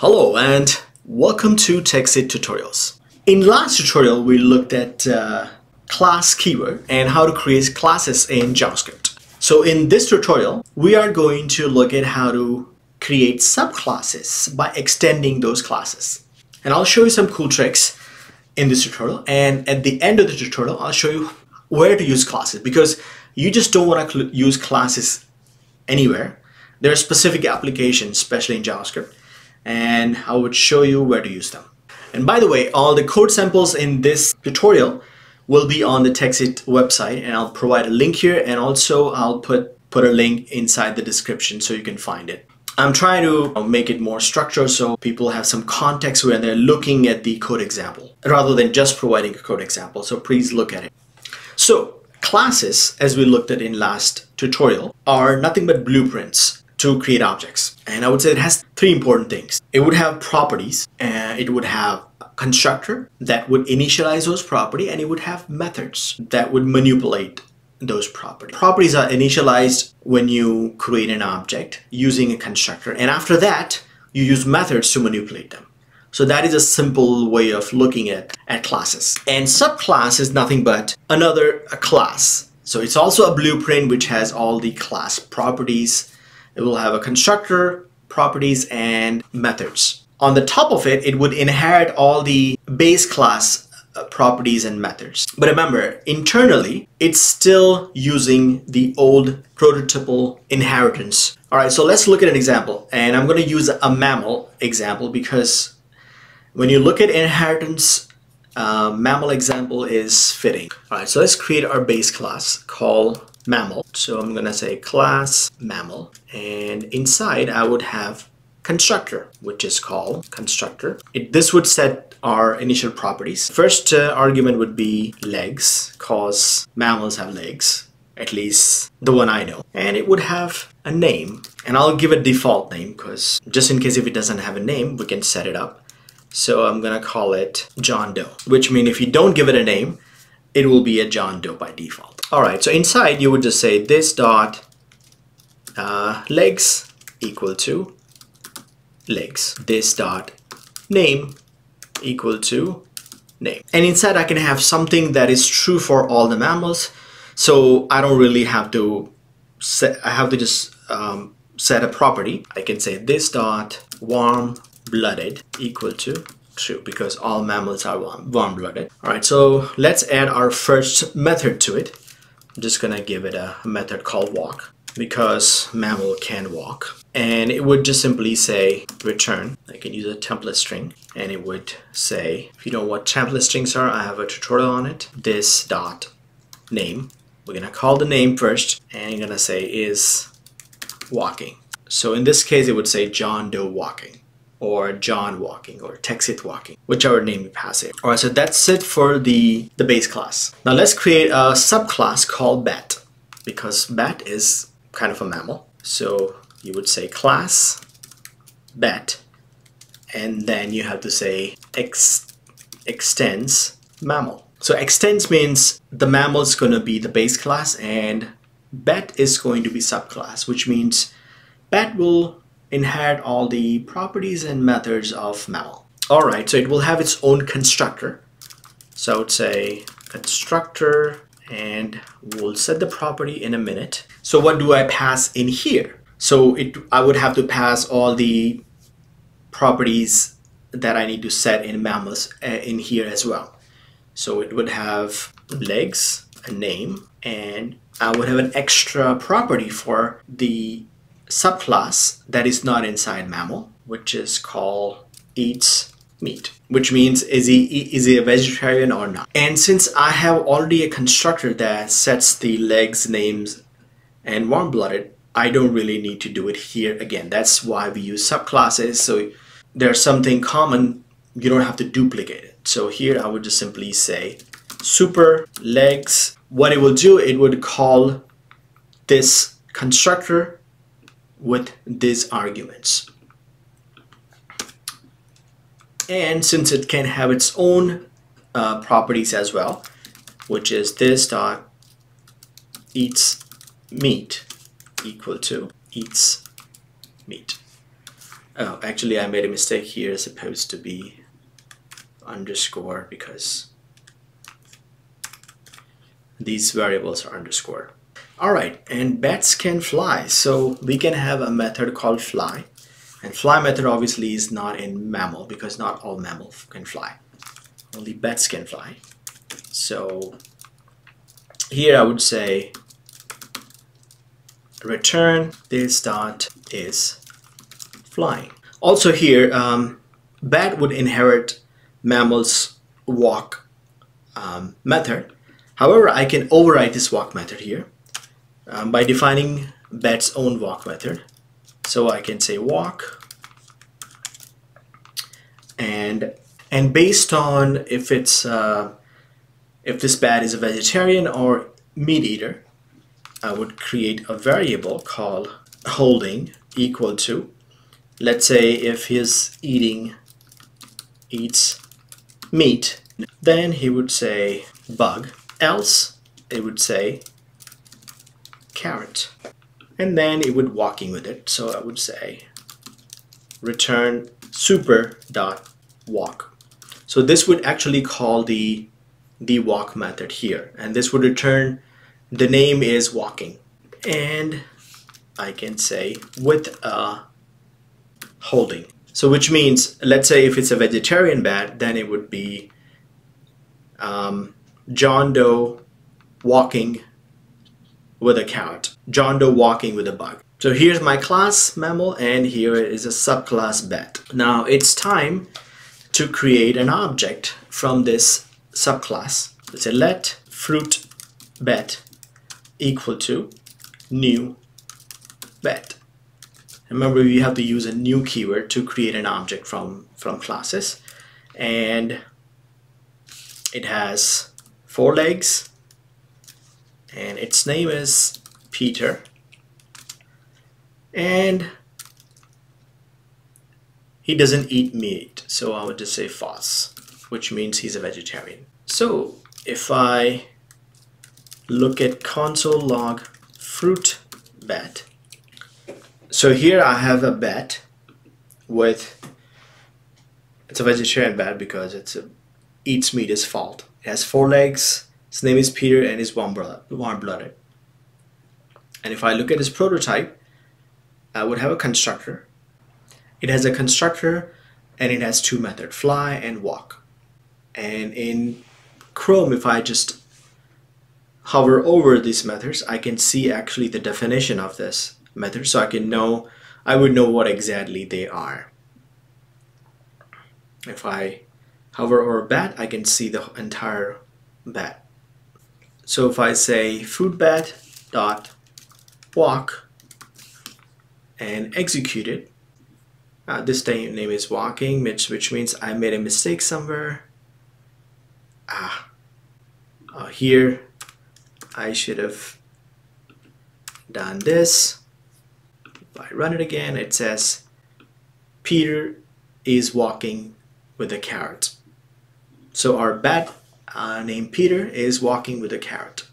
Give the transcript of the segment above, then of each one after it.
Hello and welcome to Techsith Tutorials. In last tutorial we looked at uh, class keyword and how to create classes in JavaScript. So in this tutorial we are going to look at how to create subclasses by extending those classes. And I'll show you some cool tricks in this tutorial and at the end of the tutorial I'll show you where to use classes because you just don't want to use classes anywhere. There are specific applications, especially in JavaScript, and I would show you where to use them. And by the way, all the code samples in this tutorial will be on the Techsith website and I'll provide a link here and also I'll put, put a link inside the description so you can find it. I'm trying to make it more structured so people have some context when they're looking at the code example rather than just providing a code example. So please look at it. So classes, as we looked at in last tutorial, are nothing but blueprints to create objects. And I would say it has three important things. It would have properties, and it would have a constructor that would initialize those property, and it would have methods that would manipulate those properties. Properties are initialized when you create an object using a constructor, and after that, you use methods to manipulate them. So that is a simple way of looking at, at classes. And subclass is nothing but another class. So it's also a blueprint which has all the class properties. It will have a constructor, properties, and methods. On the top of it, it would inherit all the base class uh, properties and methods. But remember, internally, it's still using the old prototypal inheritance. All right, so let's look at an example. And I'm going to use a mammal example because when you look at inheritance, uh, mammal example is fitting. All right, so let's create our base class called mammal. So I'm gonna say class mammal, and inside I would have constructor, which is called constructor. It, this would set our initial properties. First uh, argument would be legs, cause mammals have legs, at least the one I know. And it would have a name, and I'll give a default name because just in case if it doesn't have a name, we can set it up. So I'm gonna call it John Doe, which means if you don't give it a name, it will be a John Doe by default. All right, so inside you would just say this dot uh, legs equal to legs. This dot name equal to name. And inside I can have something that is true for all the mammals. So I don't really have to set, I have to just um, set a property. I can say this dot warm blooded equal to true because all mammals are warm blooded. All right, so let's add our first method to it. I'm just gonna give it a method called walk because mammal can walk. And it would just simply say return. I can use a template string and it would say, if you know what template strings are, I have a tutorial on it. This dot name. We're gonna call the name first and I'm gonna say is walking. So in this case, it would say John Doe walking or John walking or Techsith walking, whichever name you pass it. All right, so that's it for the, the base class. Now let's create a subclass called bat because bat is kind of a mammal. So you would say class bat and then you have to say ex extends mammal. So extends means the mammal is going to be the base class and bat is going to be subclass, which means bat will inherit all the properties and methods of mammal. Alright, so it will have its own constructor. So I would say constructor and we'll set the property in a minute. So what do I pass in here? So it I would have to pass all the properties that I need to set in mammals uh, in here as well. So it would have legs, a name, and I would have an extra property for the subclass that is not inside mammal, which is called eats meat, which means is he is he a vegetarian or not. And since I have already a constructor that sets the legs, names, and warm-blooded, I don't really need to do it here again. That's why we use subclasses. So there's something common, you don't have to duplicate it. So here I would just simply say super legs. What it will do, it would call this constructor with these arguments. And since it can have its own uh, properties as well, which is this dot eats meat equal to eats meat. oh actually I made a mistake here it's supposed to be underscore because these variables are underscore alright and bats can fly. So we can have a method called fly. And fly method obviously is not in mammal because not all mammals can fly. Only bats can fly. So here I would say return this dot is flying. Also here, um, bat would inherit mammal's walk um, method. However, I can override this walk method here um, by defining bat's own walk method. So I can say walk and and based on if it's uh, if this bat is a vegetarian or meat eater, I would create a variable called holding equal to let's say if he's eating eats meat then he would say bug else it would say carrot. And then it would walking with it. So I would say return super dot walk. So this would actually call the the walk method here. And this would return the name is walking. And I can say with a holding. So which means let's say if it's a vegetarian bat then it would be um, John Doe walking with a carrot John Doe walking with a bug. So here's my class mammal and here is a subclass bat now it's time to create an object from this subclass. Let's say let fruit bat equal to new bat. Remember we have to use a new keyword to create an object from, from classes. And it has four legs and its name is Peter and he doesn't eat meat so I would just say false which means he's a vegetarian. So if I look at console log fruit bat. So here I have a bat with it's a vegetarian bat because it's a, eats meat is fault. It has four legs. His name is Peter and is warm blooded. And if I look at his prototype, I would have a constructor. It has a constructor and it has two methods, fly and walk. And in Chrome, if I just hover over these methods, I can see actually the definition of this method so I can know, I would know what exactly they are. If I hover over bat, I can see the entire bat. So if I say food bat dot walk and execute it, uh, this name is walking, which, which means I made a mistake somewhere. Ah, uh, here I should have done this. If I run it again, it says Peter is walking with a carrot. So our bat uh, named Peter is walking with a carrot.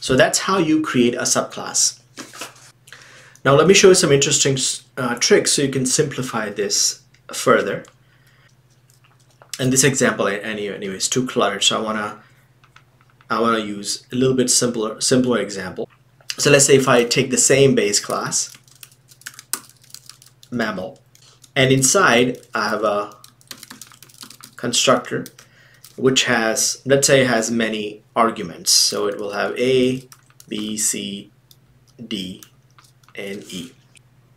So that's how you create a subclass. Now let me show you some interesting uh, tricks so you can simplify this further. And this example anyway is too cluttered, so I want to I want to use a little bit simpler, simpler example. So let's say if I take the same base class, mammal, and inside I have a constructor which has, let's say has many arguments. So it will have A, B, C, D, and E.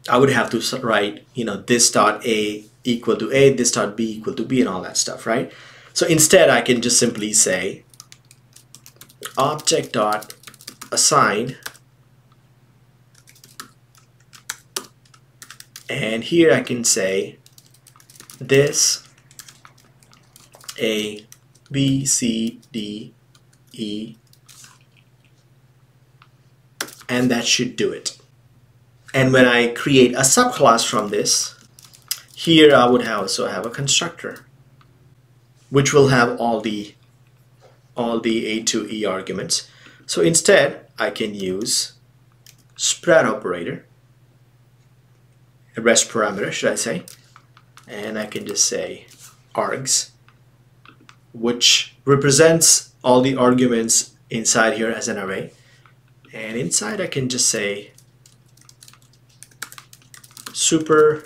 I would have to write, you know, this dot A equal to A, this dot B equal to B, and all that stuff, right? So instead, I can just simply say object dot assign and here I can say this A B C D E and that should do it and when I create a subclass from this here I would also have a constructor which will have all the all the A to E arguments. So instead, I can use spread operator a rest parameter, should I say. And I can just say args, which represents all the arguments inside here as an array. And inside I can just say super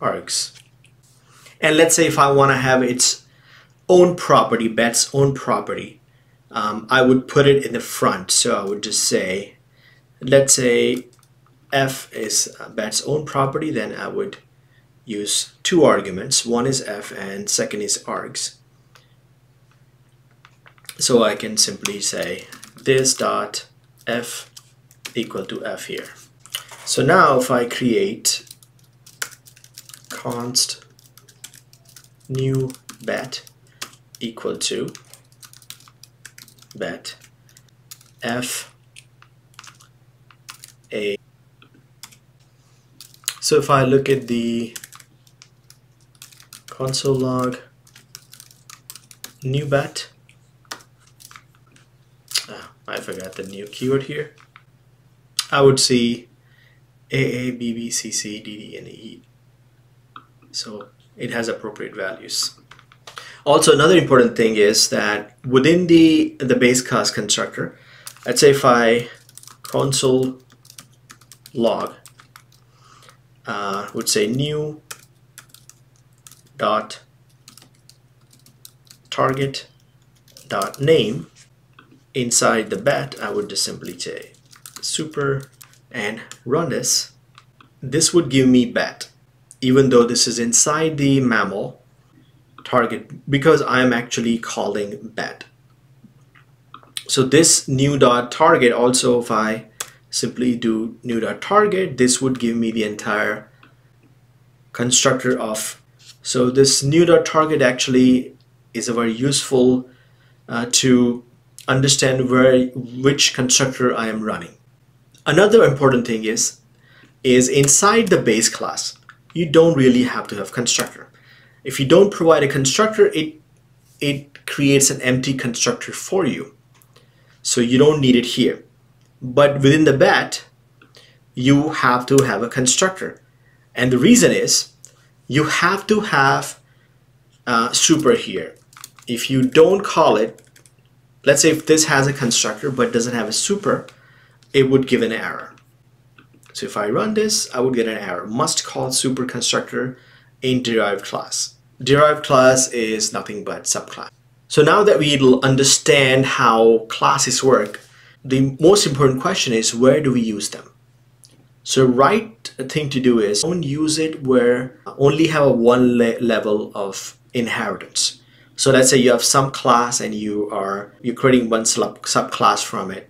args. And let's say if I want to have its own property, bet's own property, um, I would put it in the front. So I would just say, let's say f is bet's own property, then I would use two arguments. One is f and second is args. So I can simply say this dot f equal to f here. So now if I create const new bet equal to bet f a so if I look at the console log new bat. ah, I forgot the new keyword here I would see AA, BB, CC, DD, and E so it has appropriate values. Also, another important thing is that within the, the base class constructor, let's say if I console log uh, would say new dot target dot name inside the bat I would just simply say super and run this. This would give me bat. Even though this is inside the mammal target because I'm actually calling bat. So this new dot target also if I simply do new dot target this would give me the entire constructor of so this new dot target actually is a very useful uh, to understand where which constructor I am running. Another important thing is is inside the base class you don't really have to have constructor. If you don't provide a constructor, it, it creates an empty constructor for you. So you don't need it here. But within the bat you have to have a constructor. And the reason is you have to have uh, super here. If you don't call it, let's say if this has a constructor but doesn't have a super, it would give an error. So if I run this, I would get an error. Must call super constructor in derived class. Derived class is nothing but subclass. So now that we understand how classes work, the most important question is where do we use them? So right thing to do is don't use it where only have a one le level of inheritance. So let's say you have some class and you are you're creating one sub subclass from it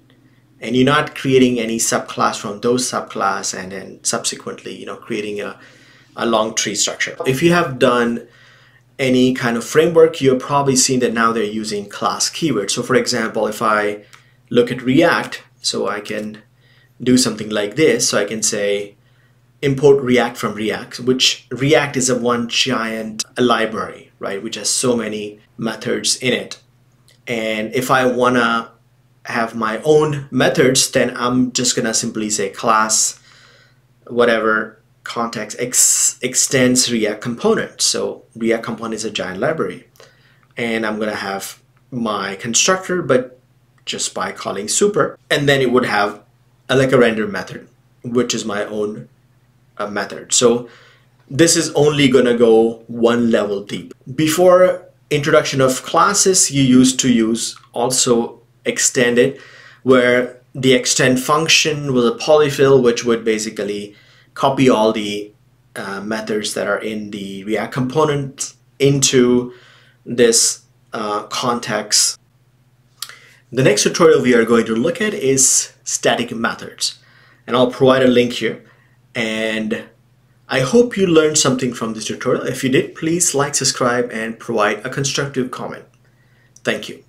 and you're not creating any subclass from those subclass and then subsequently you know creating a, a long tree structure if you have done any kind of framework you're probably seen that now they're using class keywords so for example if I look at react so I can do something like this so I can say import react from react which react is a one giant library right which has so many methods in it and if I wanna have my own methods, then I'm just gonna simply say class whatever context ex extends React component. So React component is a giant library. And I'm gonna have my constructor, but just by calling super. And then it would have like a render method, which is my own uh, method. So this is only gonna go one level deep. Before introduction of classes, you used to use also extended where the extend function was a polyfill which would basically copy all the uh, methods that are in the React component into this uh, context. The next tutorial we are going to look at is static methods and I'll provide a link here and I hope you learned something from this tutorial. If you did, please like, subscribe and provide a constructive comment. Thank you.